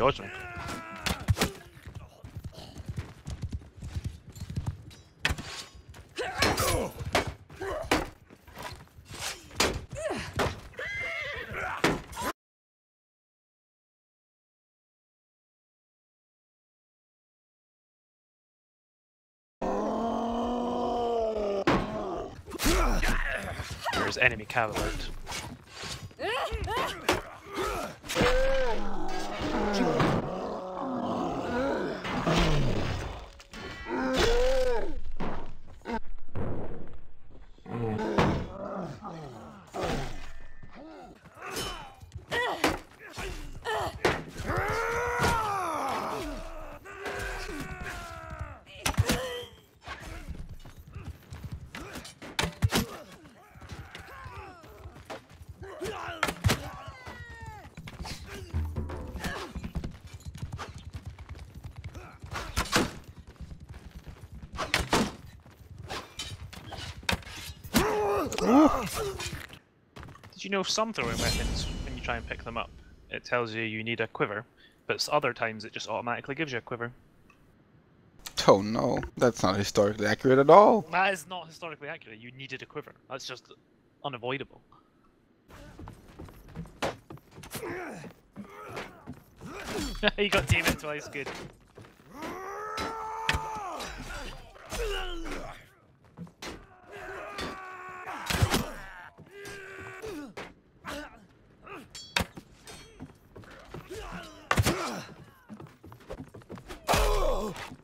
dodging. There's enemy cav Did you know some throwing weapons, when you try and pick them up, it tells you you need a quiver, but other times it just automatically gives you a quiver. Oh no, that's not historically accurate at all. That is not historically accurate. You needed a quiver. That's just unavoidable. you got demon twice, good. Oh!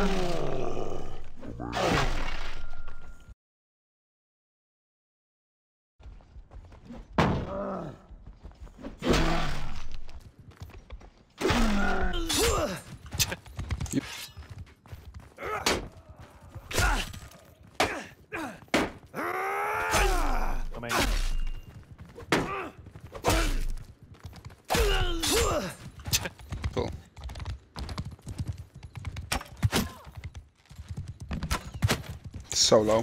I Solo.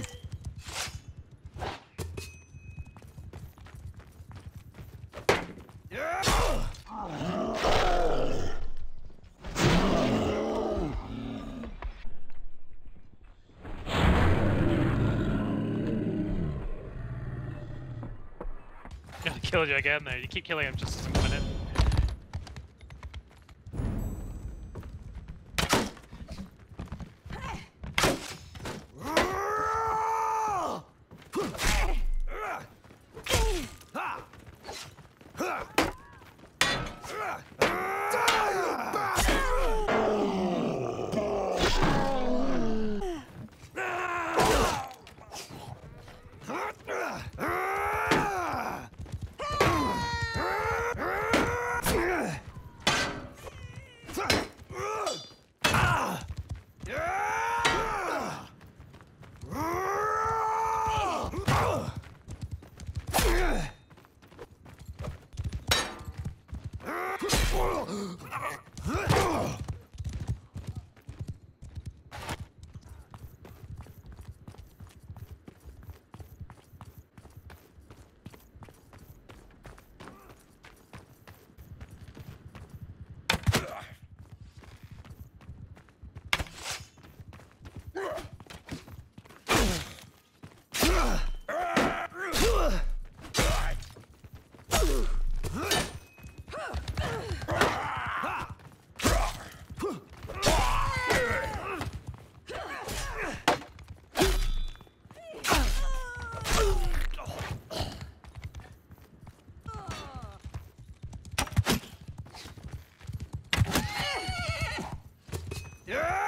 Killed you again there. You keep killing him just I'm coming Ugh! Yeah!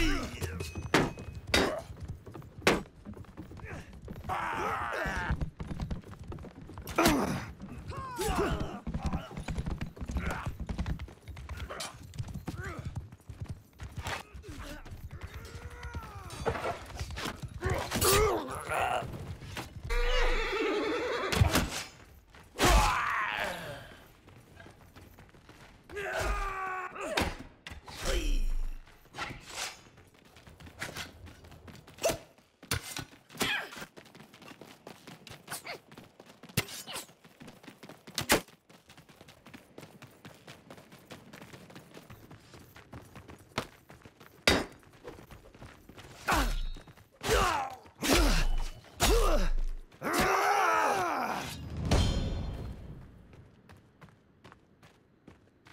Ay!